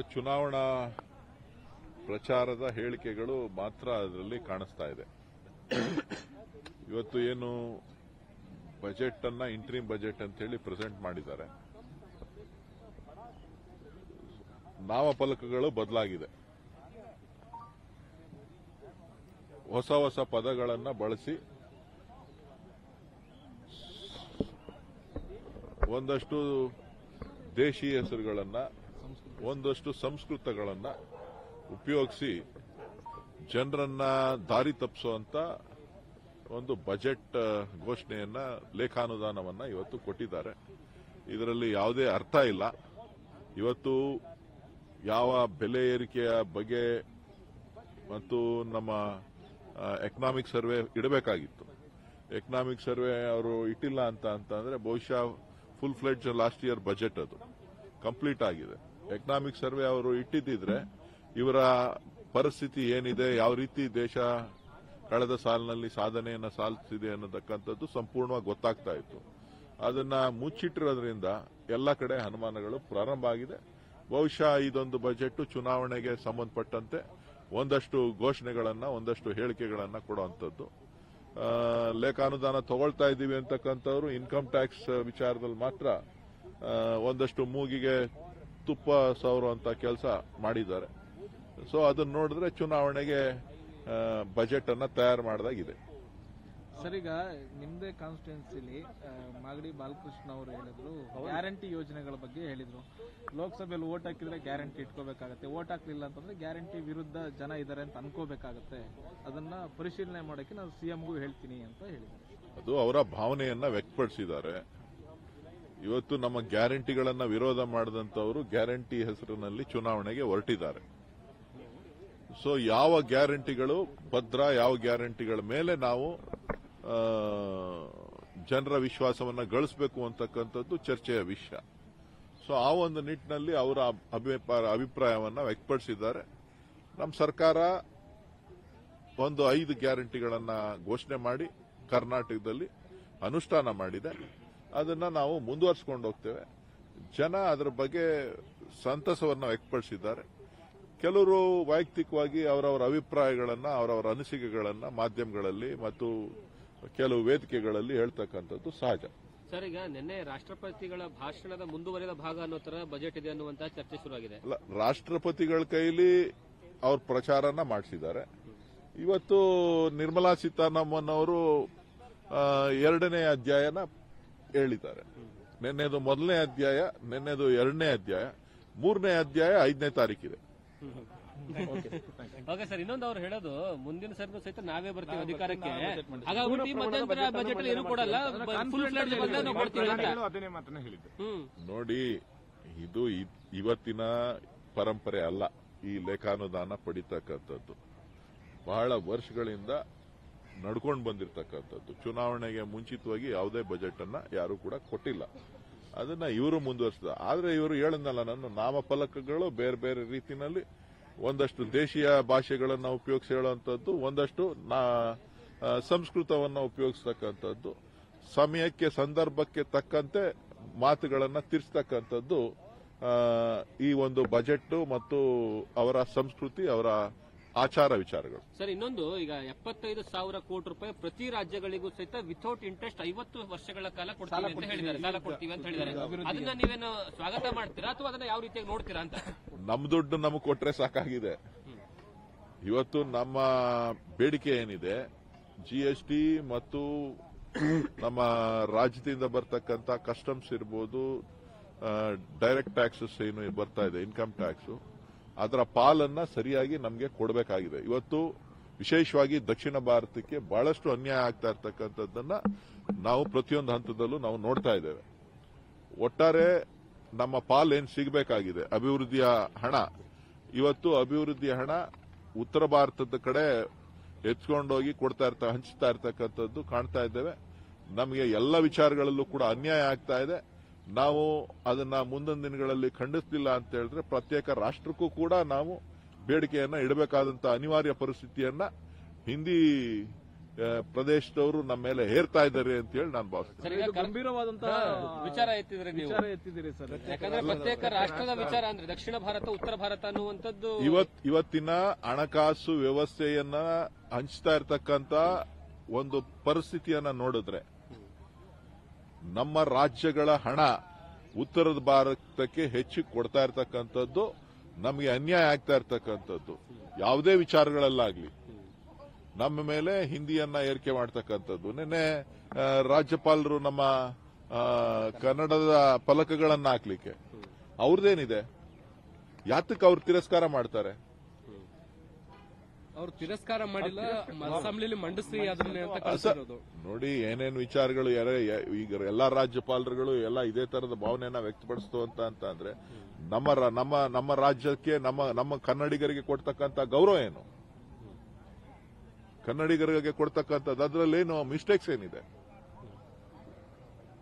ಚುನಾವಣಾ ಪ್ರಚಾರದ ಹೇಳಿಕೆಗಳು ಮಾತ್ರ ಅದರಲ್ಲಿ ಕಾಣಿಸ್ತಾ ಇದೆ. ಇವತ್ತು ಏನು ಬಜೆಟ್ ಅನ್ನ ಇಂಟ್ರೀಮ್ ಬಜೆಟ್ ಅಂತ ಹೇಳಿ ಪ್ರೆಸೆಂಟ್ ಮಾಡಿದ್ದಾರೆ ನಾಮಫಲಕಗಳು ಬದಲಾಗಿದೆ. ಹೊಸ ಹೊಸ ಪದಗಳನ್ನು ಬಳಸಿ ಒಂದಷ್ಟು ದೇಶೀಯ ಹೆಸರುಗಳನ್ನ ಒಂದಷ್ಟು ಸಂಸ್ಕೃತಗಳನ್ನ ಉಪಯೋಗಿಸಿ ಜನರನ್ನ ದಾರಿ ತಪ್ಪಿಸುವಂತ ಒಂದು ಬಜೆಟ್ ಘೋಷಣೆಯನ್ನ, ಲೇಖಾನುದಾನವನ್ನ ಇವತ್ತು ಕೊಟ್ಟಿದ್ದಾರೆ. ಇದರಲ್ಲಿ ಯಾವುದೇ ಅರ್ಥ ಇಲ್ಲ. ಇವತ್ತು ಯಾವ ಬೆಲೆ ಏರಿಕೆಯ ಬಗ್ಗೆ ಮತ್ತು ನಮ್ಮ ಎಕನಾಮಿಕ್ ಸರ್ವೆ ಇಡಬೇಕಾಗಿತ್ತು. ಎಕನಾಮಿಕ್ ಸರ್ವೆ ಅವರು ಇಟ್ಟಿಲ್ಲ ಅಂತ ಅಂತಂದ್ರೆ ಬಹುಶಃ full fledge last year budget ಅದು. ಕಂಪ್ಲೀಟ್ ಆಗಿದೆ. ಎಕನಾಮಿಕ್ ಸರ್ವೆ ಅವರು ಇಟ್ಟಿದ್ದಿದ್ರೆ ಇವರ ಪರಿಸ್ಥಿತಿ ಏನಿದೆ, ಯಾವ ರೀತಿ ದೇಶ ಕಳೆದ ಸಾಲಿನಲ್ಲಿ ಸಾಧನೆಯನ್ನು ಸಾಧಿಸಿದೆ ಅನ್ನತಕ್ಕಂಥದ್ದು ಸಂಪೂರ್ಣವಾಗಿ ಗೊತ್ತಾಗ್ತಾ ಇತ್ತು. ಅದನ್ನ ಮುಚ್ಚಿಟ್ಟಿರೋದ್ರಿಂದ ಎಲ್ಲ ಕಡೆ ಅನುಮಾನಗಳು ಪ್ರಾರಂಭ ಆಗಿದೆ. ಬಹುಶಃ ಇದೊಂದು ಬಜೆಟ್ ಚುನಾವಣೆಗೆ ಸಂಬಂಧಪಟ್ಟಂತೆ ಒಂದಷ್ಟು ಘೋಷಣೆಗಳನ್ನ, ಒಂದಷ್ಟು ಹೇಳಿಕೆಗಳನ್ನ ಕೊಡುವಂಥದ್ದು. ಲೇಖಾನುದಾನ ತಗೊಳ್ತಾ ಇದ್ದೀವಿ ಅಂತಕ್ಕಂಥವ್ರು, ಇನ್ಕಮ್ ಟ್ಯಾಕ್ಸ್ ವಿಚಾರದಲ್ಲಿ ಮಾತ್ರ ಒಂದಷ್ಟು ಮೂಗಿಗೆ ತುಪ್ಪ ಸವರುವಂತ ಕೆಲಸ ಮಾಡಿದ್ದಾರೆ. ಸೊ ಅದನ್ನ ನೋಡಿದ್ರೆ ಚುನಾವಣೆಗೆ ಬಜೆಟ್ ಅನ್ನ ತಯಾರು ಮಾಡಿದಾಗಿದೆ. ಸರ್ ಈಗ ನಿಮ್ದೇ ಕಾನ್ಸ್ಟಿಟ್ಯೂನ್ಸಿಲಿ ಮಾಗಡಿ ಬಾಲಕೃಷ್ಣ ಅವರು ಹೇಳಿದ್ರು ಗ್ಯಾರಂಟಿ ಯೋಜನೆಗಳ ಬಗ್ಗೆ ಹೇಳಿದ್ರು. ಲೋಕಸಭೆಯಲ್ಲಿ ಓಟ್ ಹಾಕಿದ್ರೆ ಗ್ಯಾರಂಟಿ ಇಟ್ಕೋಬೇಕಾಗತ್ತೆ. ಓಟ್ ಹಾಕ್ಲಿಲ್ಲ ಅಂತಂದ್ರೆ ಗ್ಯಾರಂಟಿ ವಿರುದ್ಧ ಜನ ಇದ್ದಾರೆ ಅಂತ ಅನ್ಕೋಬೇಕಾಗತ್ತೆ. ಅದನ್ನ ಪರಿಶೀಲನೆ ಮಾಡೋಕೆ ನಾನು ಸಿಎಂಗೂ ಹೇಳ್ತೀನಿ ಅಂತ ಹೇಳಿದ್ರು ಅದು ಅವರ ಭಾವನೆಯನ್ನ ವ್ಯಕ್ತಪಡಿಸಿದ್ದಾರೆ. ಇವತ್ತು ನಮ್ಮ ಗ್ಯಾರಂಟಿಗಳನ್ನ ವಿರೋಧ ಮಾಡಿದಂತವರು ಗ್ಯಾರಂಟಿ ಹೆಸರಿನಲ್ಲಿ ಚುನಾವಣೆಗೆ ಹೊರಟಿದ್ದಾರೆ. ಸೊ ಯಾವ ಗ್ಯಾರಂಟಿಗಳು ಭದ್ರ, ಯಾವ ಗ್ಯಾರಂಟಿಗಳ ಮೇಲೆ ನಾವು ಜನರ ವಿಶ್ವಾಸವನ್ನು ಗಳಿಸಬೇಕು ಅಂತಕ್ಕಂಥದ್ದು ಚರ್ಚೆಯ ವಿಷಯ. ಸೊ ಆ ಒಂದು ನಿಟ್ಟಿನಲ್ಲಿ ಅವರ ಅಭಿಪ್ರಾಯವನ್ನು ವ್ಯಕ್ತಪಡಿಸಿದ್ದಾರೆ. ನಮ್ಮ ಸರ್ಕಾರ ಒಂದು ಐದು ಗ್ಯಾರಂಟಿಗಳನ್ನು ಘೋಷಣೆ ಮಾಡಿ ಕರ್ನಾಟಕದಲ್ಲಿ ಅನುಷ್ಠಾನ ಮಾಡಿದೆ. ಅದನ್ನ ನಾವು ಮುಂದುವರಿಸಿಕೊಂಡು ಹೋಗ್ತೇವೆ. ಜನ ಅದರ ಬಗ್ಗೆ ಸಂತಸವನ್ನು ವ್ಯಕ್ತಪಡಿಸಿದ್ದಾರೆ. ಕೆಲವರು ವೈಯಕ್ತಿಕವಾಗಿ ಅವರವರ ಅಭಿಪ್ರಾಯಗಳನ್ನು ಅವರವರ ಅನಿಸಿಕೆಗಳನ್ನು ಮಾಧ್ಯಮಗಳಲ್ಲಿ ಮತ್ತು ಕೆಲವು ವೇದಿಕೆಗಳಲ್ಲಿ ಹೇಳ್ತಕ್ಕಂಥದ್ದು ಸಹಜ. ಸರ್ ಈಗ ನಿನ್ನೆ ರಾಷ್ಟ್ರಪತಿಗಳ ಭಾಷಣದ ಮುಂದುವರೆದ ಭಾಗ ಅನ್ನೋ ತರ ಬಜೆಟ್ ಇದೆ ಅನ್ನುವಂತಹ ಚರ್ಚೆ ಶುರುವಾಗಿದೆ. ಅಲ್ಲ ರಾಷ್ಟ್ರಪತಿಗಳ ಕೈಲಿ ಅವ್ರ ಪ್ರಚಾರನ ಮಾಡಿಸಿದ್ದಾರೆ. ಇವತ್ತು ನಿರ್ಮಲಾ ಸೀತಾರಾಮನ್ ಅವರು ಎರಡನೇ ಅಧ್ಯಾಯನ ಹೇಳಿದ್ದಾರೆ. ನಿನ್ನೆದು ಮೊದಲನೇ ಅಧ್ಯಾಯ ನಿನ್ನೆದು ಎರಡನೇ ಅಧ್ಯಾಯ ಮೂರನೇ ಅಧ್ಯಾಯ ಐದನೇ ತಾರೀಕಿದೆ. ಓಕೆ ಸರ್ ಇನ್ನೊಂದು ಅವ್ರು ಹೇಳೋದು ಮುಂದಿನ ಸರ್ಗೂ ಸಹಿತ ನಾವೇ ಬರ್ತೀವಿ ಅಧಿಕಾರಕ್ಕೆ. ಹಾಗಾಗಿ ಮಧ್ಯಂತರ ಬಜೆಟ್ ಏನು ಕೊಡಲ್ಲ ಫುಲ್ ಫ್ಲೆಡ್ ಬಂದಾಗ ನಾವು ಕೊಡ್ತೀವಿ ಅಂತ. ಅದನ್ನೇ ಮಾತನ್ನ ಹೇಳಿದ್ದು. ನೋಡಿ ಇದು ಇವತ್ತಿನ ಪರಂಪರೆ ಅಲ್ಲ ಈ ಲೇಖಾನುದಾನ ಪಡಿತಕ್ಕಂಥದ್ದು. ಬಹಳ ವರ್ಷಗಳಿಂದ ನಡ್ಕೊಂಡು ಬಂದಿರತಕ್ಕಂಥದ್ದು. ಚುನಾವಣೆಗೆ ಮುಂಚಿತವಾಗಿ ಯಾವುದೇ ಬಜೆಟ್ ಅನ್ನ ಯಾರು ಕೂಡ ಕೊಟ್ಟಿಲ್ಲ. ಅದನ್ನ ಇವರು ಮುಂದುವರಿಸಿದ. ಆದ್ರೆ ಇವರು ಹೇಳಿದ್ನಲ್ಲ, ನನ್ನ ನಾಮಫಲಕಗಳು ಬೇರೆ ಬೇರೆ ರೀತಿಯಲ್ಲಿ ಒಂದಷ್ಟು ದೇಶೀಯ ಭಾಷೆಗಳನ್ನ ಉಪಯೋಗಿಸಿ ಹೇಳುವಂಥದ್ದು, ಒಂದಷ್ಟು ಸಂಸ್ಕೃತವನ್ನ ಉಪಯೋಗಿಸ್ತಕ್ಕಂಥದ್ದು, ಸಮಯಕ್ಕೆ, ಸಂದರ್ಭಕ್ಕೆ ತಕ್ಕಂತೆ ಮಾತುಗಳನ್ನ ತಿರ್ಸ್ತಕ್ಕಂಥದ್ದು ಈ ಒಂದು ಬಜೆಟ್ ಮತ್ತು ಅವರ ಸಂಸ್ಕೃತಿ, ಅವರ ಆಚಾರ ವಿಚಾರಗಳು. ಸರ್ ಇನ್ನೊಂದು ಈಗ ಎಪ್ಪತ್ತೈದು ಸಾವಿರ ಕೋಟಿ ರೂಪಾಯಿ ಪ್ರತಿ ರಾಜ್ಯಗಳಿಗೂ ಸಹಿತ ವಿಥೌಟ್ ಇಂಟ್ರೆಸ್ಟ್ ಐವತ್ತು ವರ್ಷಗಳ ಕಾಲ ಕೊಡ್ತೀವಿ ಅಂತ ಹೇಳಿದ್ದಾರೆ. ಸಾಲ ಕೊಡ್ತೀವಿ ಅಂತ ಹೇಳಿದ್ದಾರೆ. ಅದನ್ನ ನೀವೇನು ಸ್ವಾಗತ ಮಾಡ್ತೀರಾ ಅಥವಾ ಅದನ್ನ ಯಾವ ರೀತಿಯಾಗಿ ನೋಡ್ತೀರಾ ಅಂತ? ನಮ್ ದುಡ್ಡು ನಮಗೆ ಕೊಟ್ರೆ ಸಾಕಾಗಿದೆ. ಇವತ್ತು ನಮ್ಮ ಬೇಡಿಕೆ ಏನಿದೆ? ಜಿಎಸ್ಟಿ ಮತ್ತು ನಮ್ಮ ರಾಜ್ಯದಿಂದ ಬರ್ತಕ್ಕಂಥ ಕಸ್ಟಮ್ಸ್ ಇರ್ಬೋದು ಡೈರೆಕ್ಟ್ ಟ್ಯಾಕ್ಸಸ್ ಏನು ಬರ್ತಾ ಇದೆ ಇನ್ಕಮ್ ಟ್ಯಾಕ್ಸ್ ಅದರ ಪಾಲನ್ನ ಸರಿಯಾಗಿ ನಮಗೆ ಕೊಡಬೇಕಾಗಿದೆ. ಇವತ್ತು ವಿಶೇಷವಾಗಿ ದಕ್ಷಿಣ ಭಾರತಕ್ಕೆ ಬಹಳಷ್ಟು ಅನ್ಯಾಯ ಆಗ್ತಾ ಇರ್ತಕ್ಕಂಥದ್ದನ್ನ ನಾವು ಪ್ರತಿಯೊಂದು ಹಂತದಲ್ಲೂ ನಾವು ನೋಡ್ತಾ ಇದ್ದೇವೆ. ಒಟ್ಟಾರೆ ನಮ್ಮ ಪಾಲ್ ಏನ್ ಸಿಗಬೇಕಾಗಿದೆ? ಅಭಿವೃದ್ಧಿಯ ಹಣ. ಇವತ್ತು ಅಭಿವೃದ್ಧಿಯ ಹಣ ಉತ್ತರ ಭಾರತದ ಕಡೆ ಎತ್ಕೊಂಡೋಗಿ ಕೊಡ್ತಾ ಇರ್ತಾ, ಹಂಚ್ತಾ ಇರ್ತಕ್ಕಂಥದ್ದು ಕಾಣ್ತಾ ಇದ್ದೇವೆ. ನಮಗೆ ಎಲ್ಲ ವಿಚಾರಗಳಲ್ಲೂ ಕೂಡ ಅನ್ಯಾಯ ಆಗ್ತಾ ಇದೆ. ನಾವು ಅದನ್ನ ಮುಂದಿನ ದಿನಗಳಲ್ಲಿ ಖಂಡಿಸಲಿಲ್ಲ ಅಂತ ಹೇಳಿದ್ರೆ ಪ್ರತ್ಯೇಕ ರಾಷ್ಟ್ರಕ್ಕೂ ಕೂಡ ನಾವು ಬೇಡಿಕೆಯನ್ನ ಇಡಬೇಕಾದಂತಹ ಅನಿವಾರ್ಯ ಪರಿಸ್ಥಿತಿಯನ್ನ ಹಿಂದಿ ಪ್ರದೇಶದವರು ನಮ್ಮ ಮೇಲೆ ಹೇರ್ತಾ ಇದ್ದಾರೆ ಅಂತ ಹೇಳಿ ನಾನು ಭಾವಿಸ್ತೇನೆ. ಗಂಭೀರವಾದಂತಹ ವಿಚಾರ ಎತ್ತಿದ್ರೆ ಎತ್ತಿದ್ದೀರಿ ಸರ್. ಯಾಕಂದ್ರೆ ಪ್ರತ್ಯೇಕ ರಾಷ್ಟ್ರದ ವಿಚಾರ ಅಂದ್ರೆ ದಕ್ಷಿಣ ಭಾರತ ಉತ್ತರ ಭಾರತ ಅನ್ನುವಂಥದ್ದು ಇವತ್ ಇವತ್ತಿನ ಹಣಕಾಸು ವ್ಯವಸ್ಥೆಯನ್ನ ಹಂಚ್ತಾ ಇರತಕ್ಕಂತ ಒಂದು ಪರಿಸ್ಥಿತಿಯನ್ನ ನೋಡಿದ್ರೆ ನಮ್ಮ ರಾಜ್ಯಗಳ ಹಣ ಉತ್ತರದ ಭಾರತಕ್ಕೆ ಹೆಚ್ಚು ಕೊಡ್ತಾ ಇರತಕ್ಕಂಥದ್ದು, ನಮಗೆ ಅನ್ಯಾಯ ಆಗ್ತಾ ಇರತಕ್ಕಂಥದ್ದು. ಯಾವುದೇ ವಿಚಾರಗಳಲ್ಲಾಗ್ಲಿ. ನಮ್ಮ ಮೇಲೆ ಹಿಂದಿಯನ್ನ ಏರಿಕೆ ಮಾಡ್ತಕ್ಕಂಥದ್ದು. ನಿನ್ನೆ ರಾಜ್ಯಪಾಲರು ನಮ್ಮ ಕನ್ನಡದ ಫಲಕಗಳನ್ನ ಹಾಕ್ಲಿಕ್ಕೆ ಅವ್ರದ್ದೇನಿದೆ ಯಾತಕ್ಕೆ ಅವ್ರು ತಿರಸ್ಕಾರ ಮಾಡ್ತಾರೆ? ಅವ್ರು ತಿರಸ್ಕಾರ ಮಾಡಿಲ್ಲ ಅಸೆಂಬ್ಲಿಲಿ ಮಂಡಿಸಿ ಅದನ್ನೇ ಅಂತ ನೋಡಿ ಏನೇನು ವಿಚಾರಗಳು ಯಾರೇ- ಈಗ ಎಲ್ಲಾ ರಾಜ್ಯಪಾಲರುಗಳು ಎಲ್ಲ ಇದೇ ತರದ ಭಾವನೆಯನ್ನ ವ್ಯಕ್ತಪಡಿಸ್ತು ಅಂತ ಅಂತ ಅಂದ್ರೆ ನಮ್ಮ ನಮ್ಮ ನಮ್ಮ ರಾಜ್ಯಕ್ಕೆ ನಮ್ಮ ನಮ್ಮ ಕನ್ನಡಿಗರಿಗೆ ಕೊಡ್ತಕ್ಕಂತ ಗೌರವ ಏನು? ಕನ್ನಡಿಗರಿಗೆ ಕೊಡ್ತಕ್ಕಂಥದ್ದು ಅದರಲ್ಲೇನು ಮಿಸ್ಟೇಕ್ಸ್ ಏನಿದೆ?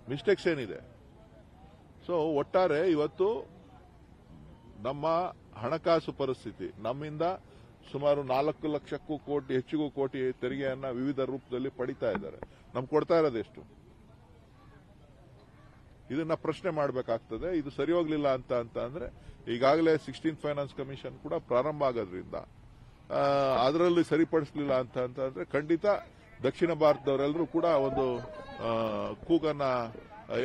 ಮಿಸ್ಟೇಕ್ಸ್ ಏನಿದೆ? ಸೊ ಒಟ್ಟಾರೆ ಇವತ್ತು ನಮ್ಮ ಹಣಕಾಸು ಪರಿಸ್ಥಿತಿ ನಮ್ಮಿಂದ ಸುಮಾರು ನಾಲ್ಕು ಲಕ್ಷಕ್ಕೂ ಕೋಟಿ, ಹೆಚ್ಚಿಗೂ ಕೋಟಿ ತೆರಿಗೆಯನ್ನ ವಿವಿಧ ರೂಪದಲ್ಲಿ ಪಡಿತಾ ಇದ್ದಾರೆ. ನಮ್ಗೆ ಕೊಡ್ತಾ ಇರೋದೆಷ್ಟು ಇದನ್ನ ಪ್ರಶ್ನೆ ಮಾಡಬೇಕಾಗ್ತದೆ. ಇದು ಸರಿ ಹೋಗ್ಲಿಲ್ಲ ಅಂತ ಅಂತ ಅಂದ್ರೆ ಈಗಾಗಲೇ ಸಿಕ್ಸ್ಟೀನ್ ಫೈನಾನ್ಸ್ ಕಮಿಷನ್ ಕೂಡ ಪ್ರಾರಂಭ ಆಗೋದ್ರಿಂದ ಅದರಲ್ಲಿ ಸರಿಪಡಿಸಲಿಲ್ಲ ಅಂತ ಅಂತ ಅಂದ್ರೆ ಖಂಡಿತ ದಕ್ಷಿಣ ಭಾರತದವರೆಲ್ಲರೂ ಕೂಡ ಒಂದು ಕೂಗನ್ನ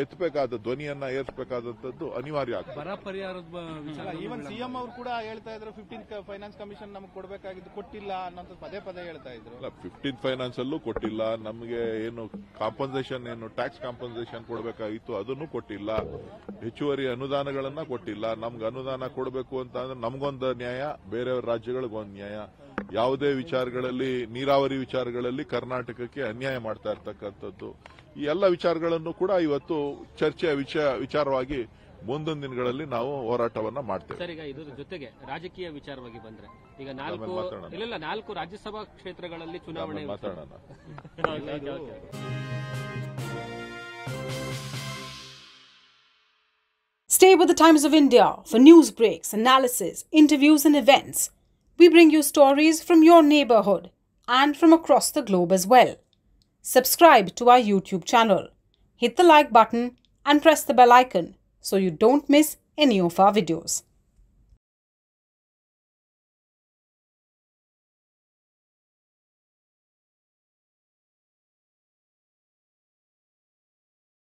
ಎತ್ತಬೇಕಾದ ಧ್ವನಿಯನ್ನ ಏರಿಸಬೇಕಾದಂತದ್ದು ಅನಿವಾರ್ಯ ಆಗ್ತದೆ. ಬರ ಪರಿಹಾರದ ಈವನ್ ಸಿಎಂ ಅವರು ಕೂಡ ಹೇಳ್ತಾ ಇದ್ರು ಫಿಫ್ಟೀನ್ ಫೈನಾನ್ಸ್ ಕಮಿಷನ್ ನಮ್ಗೆ ಕೊಡಬೇಕಾಗಿದ್ದು ಕೊಟ್ಟಿಲ್ಲ ಅನ್ನೋದು ಪದೇ ಪದೇ ಹೇಳ್ತಾ ಇದ್ರು. ಅಲ್ಲ ಫಿಫ್ಟೀನ್ ಫೈನಾನ್ಸ್ ಅಲ್ಲೂ ಕೊಟ್ಟಿಲ್ಲ ನಮಗೆ ಏನು ಕಾಂಪನ್ಸೇಷನ್ ಏನು ಟ್ಯಾಕ್ಸ್ ಕಾಂಪನ್ಸೇಷನ್ ಕೊಡಬೇಕಾಗಿತ್ತು ಅದನ್ನು ಕೊಟ್ಟಿಲ್ಲ. ಹೆಚ್ಚುವರಿ ಅನುದಾನಗಳನ್ನ ಕೊಟ್ಟಿಲ್ಲ. ನಮ್ಗೆ ಅನುದಾನ ಕೊಡಬೇಕು ಅಂತ ಅಂದ್ರೆ ನಮ್ಗೊಂದು ನ್ಯಾಯ ಬೇರೆ ರಾಜ್ಯಗಳಿಗೊಂದು ನ್ಯಾಯ. ಯಾವುದೇ ವಿಚಾರಗಳಲ್ಲಿ ನೀರಾವರಿ ವಿಚಾರಗಳಲ್ಲಿ ಕರ್ನಾಟಕಕ್ಕೆ ಅನ್ಯಾಯ ಮಾಡ್ತಾ ಇರ್ತಕ್ಕಂಥದ್ದು. ಈ ಎಲ್ಲ ವಿಚಾರಗಳನ್ನು ಕೂಡ ಇವತ್ತು ಚರ್ಚೆಯ ವಿಷಯ ವಿಚಾರವಾಗಿ ಮುಂದೊಂದು ದಿನಗಳಲ್ಲಿ ನಾವು ಹೋರಾಟವನ್ನ ಮಾಡ್ತೇವೆ ಸರ್ ಈಗ ಇದರ ಜೊತೆಗೆ ರಾಜಕೀಯ ವಿಚಾರವಾಗಿ ಬಂದ್ರೆ ಈಗ ನಾಲ್ಕು ಇಲ್ಲ ಇಲ್ಲ ನಾಲ್ಕು ರಾಜ್ಯಸಭಾ ಕ್ಷೇತ್ರಗಳಲ್ಲಿ ಚುನಾವಣೆ ಮಾತಾಡೋಣ. Stay with the Times of India for news breaks, analysis, interviews, and events. We bring you stories from your neighborhood and from across the globe as well. Subscribe to our YouTube channel, hit the like button, and press the bell icon so you don't miss any of our videos.